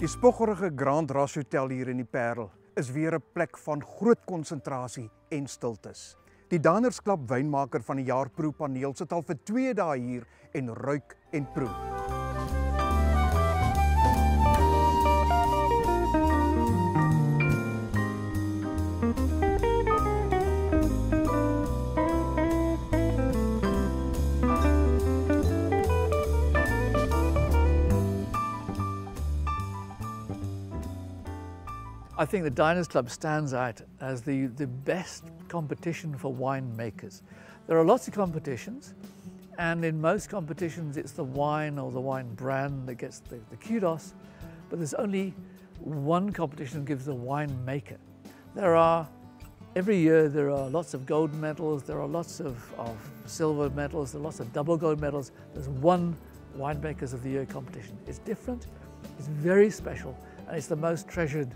Die spoggerige Grand Ras Hotel hier in die Parel is weer 'n plek van groot konsentrasie en stiltes. Die Dannersklap wynmaker van die jaar proepaneel sit al vir 2 dae hier en ruik en proe. I think the Diners Club stands out as the, the best competition for winemakers. There are lots of competitions, and in most competitions it's the wine or the wine brand that gets the, the kudos, but there's only one competition that gives the winemaker. There are, every year there are lots of gold medals, there are lots of, of silver medals, there are lots of double gold medals. There's one Winemakers of the Year competition. It's different, it's very special, and it's the most treasured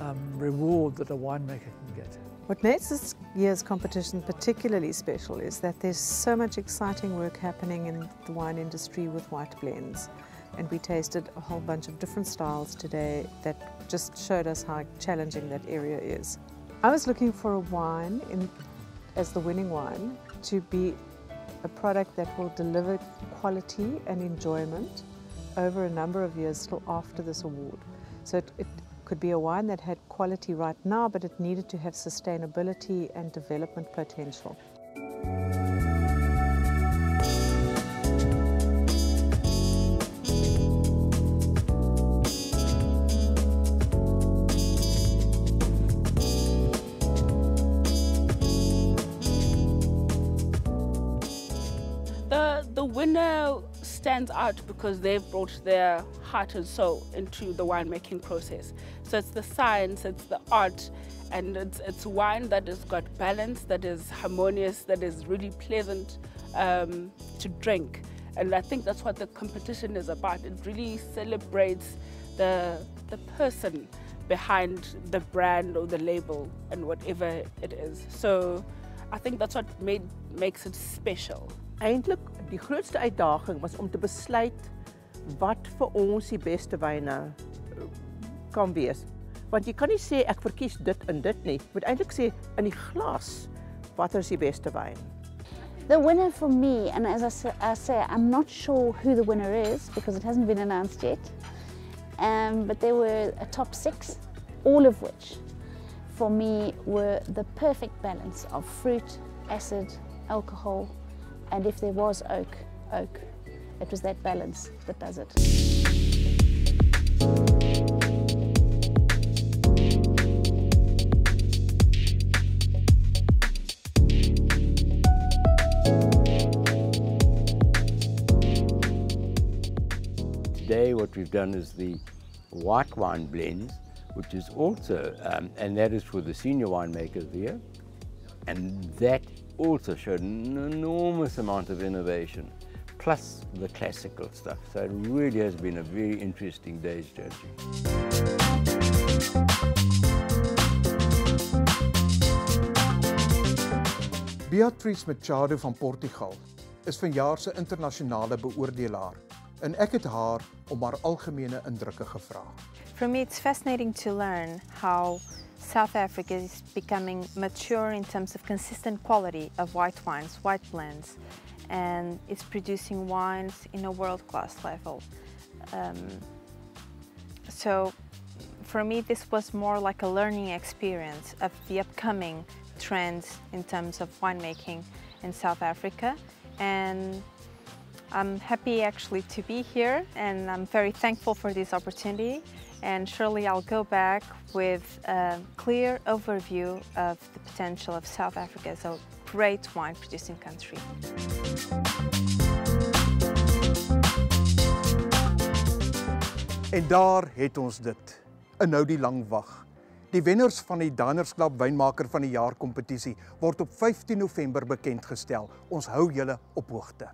um, reward that a winemaker can get. What makes this year's competition particularly special is that there's so much exciting work happening in the wine industry with white blends. And we tasted a whole bunch of different styles today that just showed us how challenging that area is. I was looking for a wine in, as the winning wine to be a product that will deliver quality and enjoyment over a number of years still after this award. So it, it could be a wine that had quality right now, but it needed to have sustainability and development potential. The, the winner stands out because they've brought their heart and soul into the winemaking process. So it's the science, it's the art, and it's, it's wine that has got balance, that is harmonious, that is really pleasant um, to drink. And I think that's what the competition is about. It really celebrates the, the person behind the brand or the label and whatever it is. So I think that's what made, makes it special. Eintlik die grootste uitdaging was om te besluit wat vir ons die beste wyne eh, kan wees. Want jy kan nie sê ek verkies dit en dit nie. Jy moet eintlik sê in die glas watter is die beste wyn. The winner for me, and as I say, I say, I'm not sure who the winner is because it hasn't been announced yet, um, but there were a top six, all of which for me were the perfect balance of fruit, acid, alcohol, and if there was oak, oak. It was that balance that does it. Today what we've done is the white wine blends, which is also, um, and that is for the senior winemakers here, and that also showed an enormous amount of innovation, plus the classical stuff. So it really has been a very interesting day's judging. Beatrice Machado van Portugal is vanjaar se internasionale beoordelaar en ek het haar om haar algemene indrukke gevra. For me it's fascinating to learn how South Africa is becoming mature in terms of consistent quality of white wines, white blends, and it's producing wines in a world-class level. Um, so for me, this was more like a learning experience of the upcoming trends in terms of winemaking in South Africa. And I'm happy actually to be here and I'm very thankful for this opportunity and surely I'll go back with a clear overview of the potential of South Africa as a great wine producing country. En daar het ons dit. En nou die lang wag. Die wenners van die Diners Club wynmaker van die jaar kompetisie word op 15 November bekend gestel. Ons hou julle op hoogte.